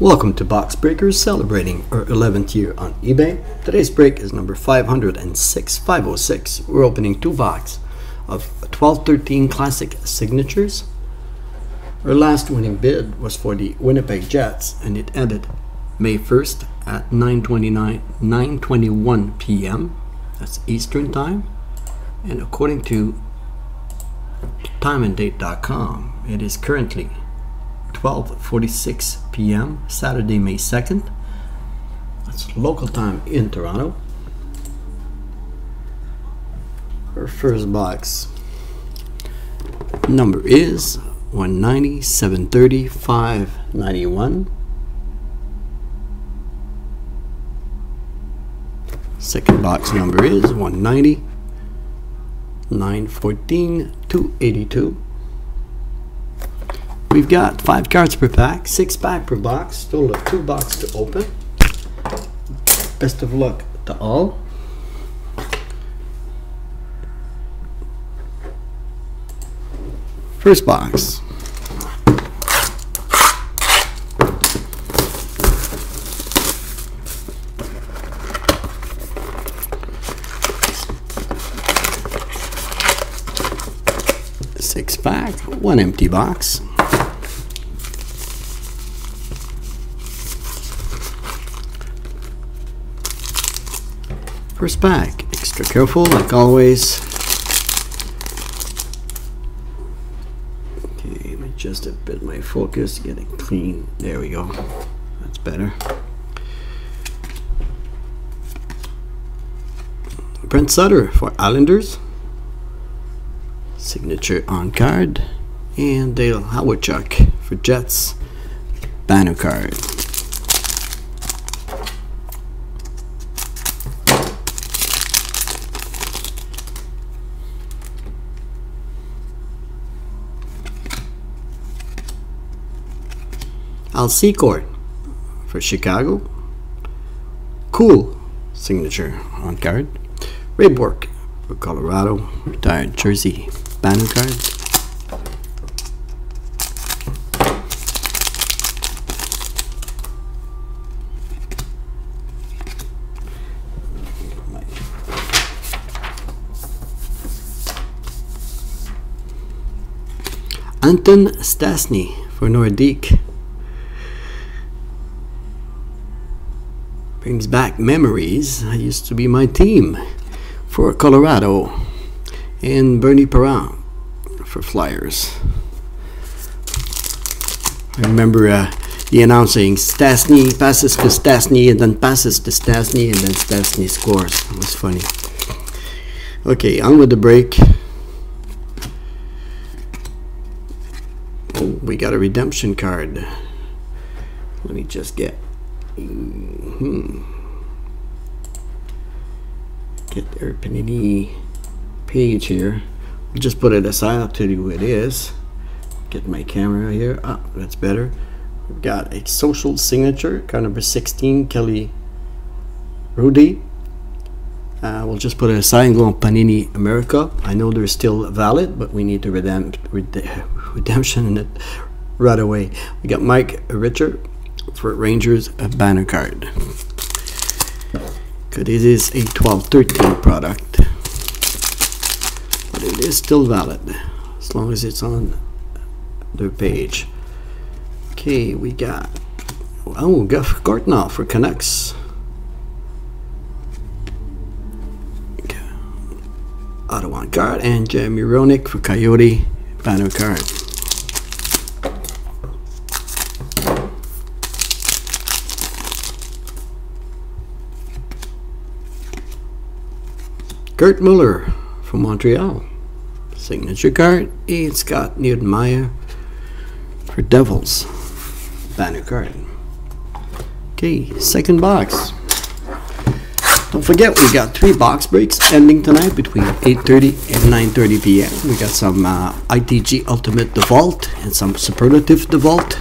Welcome to Box Breakers celebrating our 11th year on eBay. Today's break is number 506, 506. We're opening two box of 1213 Classic Signatures. Our last winning bid was for the Winnipeg Jets and it ended May 1st at 9:29 9:21 p.m. That's Eastern Time. And according to timeanddate.com, it is currently 12:46 p.m. Saturday, May 2nd. That's local time in Toronto. Our first box number is 190 730 591. Second box number is 190 914 282. We've got five cards per pack, six pack per box, total of two boxes to open. Best of luck to all. First box. Six pack, one empty box. First pack, extra careful like always. Okay, just a bit my focus, get it clean. There we go. That's better. Brent Sutter for Islanders. Signature on card. And Dale Hawerchuk for Jets. Banner card. Al Secord for Chicago. Cool signature on card. Ray Bourque for Colorado. Retired jersey banner card. Anton Stastny for Nordique. Brings back memories. I used to be my team for Colorado and Bernie Parent for Flyers. I remember uh, the announcing Stastny passes to Stastny and then passes to Stastny and then Stastny scores. It was funny. Okay, on with the break. Oh, we got a redemption card. Let me just get Hmm. Get their Panini page here. We'll just put it aside. I'll tell you who it is. Get my camera here. Ah, that's better. We've got a social signature, card number 16, Kelly Rudy. Uh, we'll just put it aside and go on Panini America. I know they're still valid, but we need to redem redemption in it right away. We got Mike Richard for Rangers a banner card. Because it is a 1213 product. But it is still valid as long as it's on their page. Okay, we got oh Geoff Gardner for Canucks. Ottawa card and Jeremy Roenick for Coyote banner card. Kirk Muller from Montreal. Signature card. And Scott Niedermayer for Devils. Banner card. Okay, second box. Don't forget we got three box breaks ending tonight between 8.30 and 9.30 p.m. We got some uh, ITG Ultimate Default and some Superlative Default.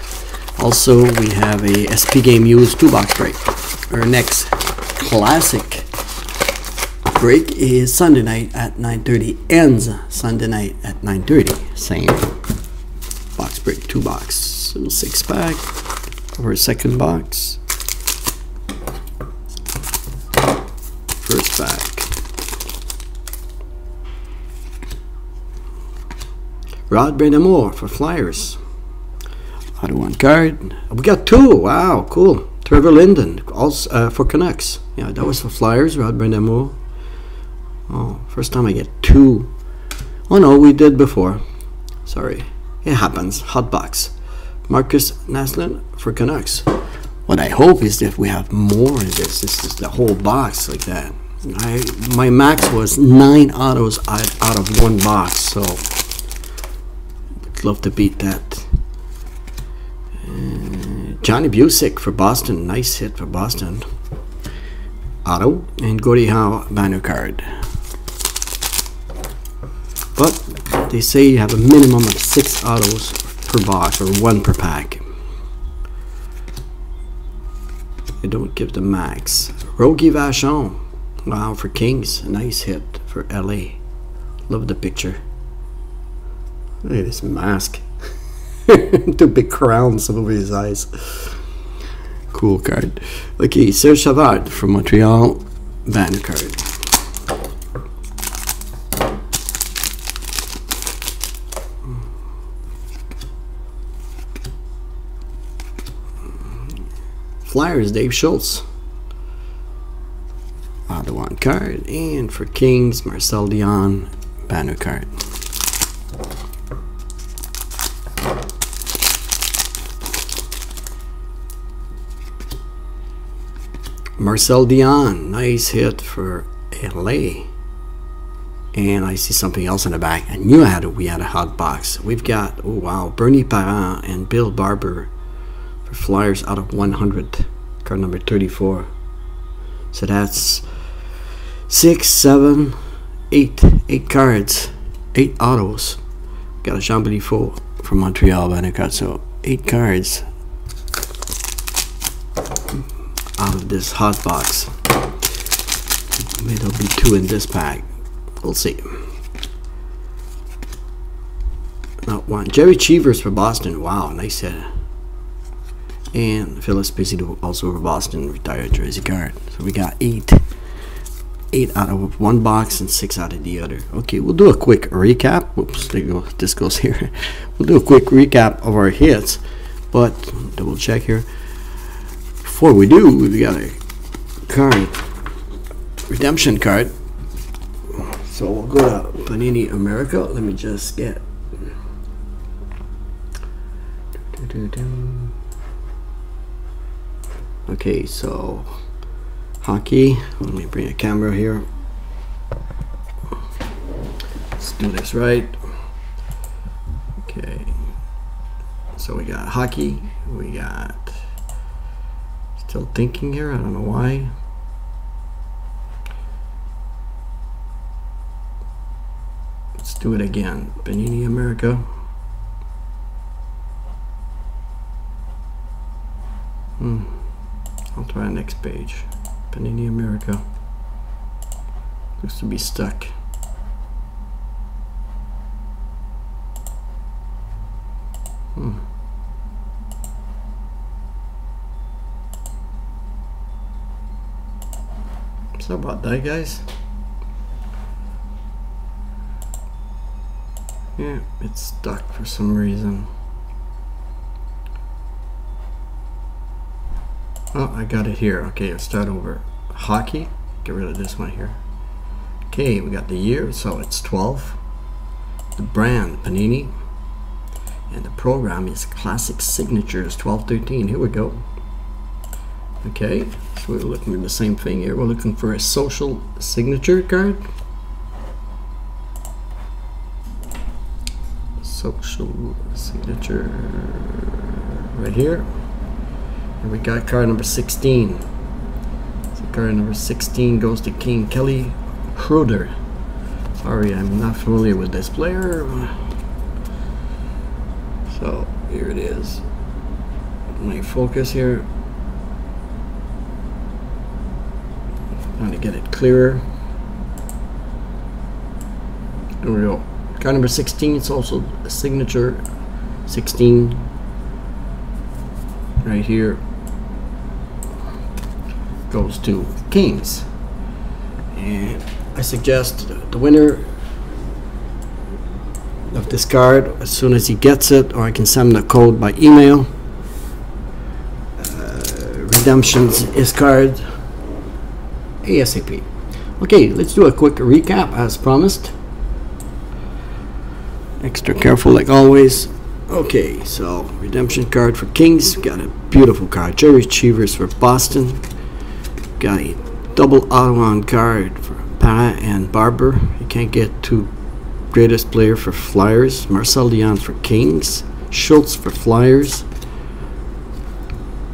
Also, we have a SP Game Used two box break. Our next classic break is Sunday night at 9.30. Ends Sunday night at 9.30. Same box break, two box. So six pack. our second box. First pack. Rod Brind'Amour for Flyers. Auto one card. We got two. Wow, cool. Trevor Linden, also uh, for Canucks. Yeah, that was for Flyers. Rod Brind'Amour. Oh, first time I get two. Oh no, we did before. Sorry, it happens. Hot box. Markus Naslund for Canucks. What I hope is that we have more of this. This is the whole box like that. I my max was nine autos out, of one box, so I'd love to beat that. Uh, Johnny Bucyk for Boston, nice hit for Boston. Auto and Gordie Howe banner card. But they say you have a minimum of six autos per box or one per pack. They don't give the max. Rogie Vachon. Wow, for Kings. Nice hit for LA. Love the picture. Look at this mask. Two big crowns over his eyes. Cool card. Okay, Serge Savard from Montreal. Banner card. Flyers, Dave Schultz. One card. And for Kings, Marcel Dionne, banner card. Marcel Dionne, nice hit for LA. And I see something else in the back. I knew I had a, we had a hot box. We've got, oh wow, Bernie Parent and Bill Barber for Flyers out of 100. Card number 34. So that's six, seven, eight, eight cards, eight autos. Got a Jean Beliveau from Montreal banner card. So eight cards out of this hot box. Maybe there'll be two in this pack. We'll see. Not one. Jerry Cheevers for Boston. Wow, nice hit. And Phil Esposito also for Boston, retired jersey card. So we got eight. Eight out of one box and six out of the other. Okay, we'll do a quick recap. Whoops, there go. This goes here. We'll do a quick recap of our hits, but double check here. Before we do, we've got a card, redemption card. So we'll go to Panini America. Let me just get. Okay, so hockey. Let me bring a camera here. Let's do this right. Okay. So we got hockey. We got. Still thinking here. I don't know why. Let's do it again. Panini America. Hmm. I'll try next page. Panini America. Looks to be stuck. Hmm. So about that guys. Yeah, it's stuck for some reason. Oh, I got it here. Okay, let's start over. Hockey. Get rid of this one here. Okay, we got the year, so it's 12. The brand, Panini. And the program is Classic Signatures 1213. Here we go. Okay, so we're looking for the same thing here. We're looking for a social signature card. Social signature right here. And we got card number 16. So card number 16 goes to King Kelly Schroeder. Sorry, I'm not familiar with this player. So here it is. My focus here. Trying to get it clearer. There we go. Card number 16 It's also a signature 16 right here goes to Kings. And I suggest the winner of this card as soon as he gets it, or I can send the code by email. Uh, redemptions is card ASAP. Okay, let's do a quick recap as promised. Extra careful like always. Okay, so redemption card for Kings. Got a beautiful card. Jerry Cheevers for Boston. Got a double auto card for Parent and Barber. You can't get two greatest player for Flyers. Marcel Dionne for Kings. Schultz for Flyers.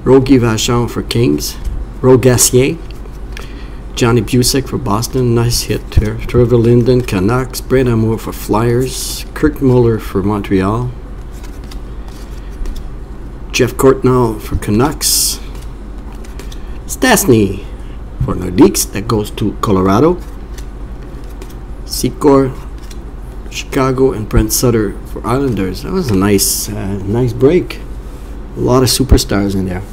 Rogie Vachon for Kings. Rogassier. Johnny Bucyk for Boston. Nice hit there. Trevor Linden, Canucks. Brind'Amour for Flyers. Kirk Muller for Montreal. Jeff Courtnall for Canucks. Stastny for Nordiques. That goes to Colorado. Secor, Chicago, and Brent Sutter for Islanders. That was a nice, uh, nice break. A lot of superstars in there.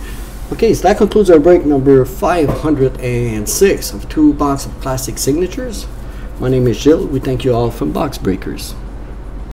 Okay, so that concludes our break number 506 of two box of Classic Signatures. My name is Gilles. We thank you all from Box Breakers.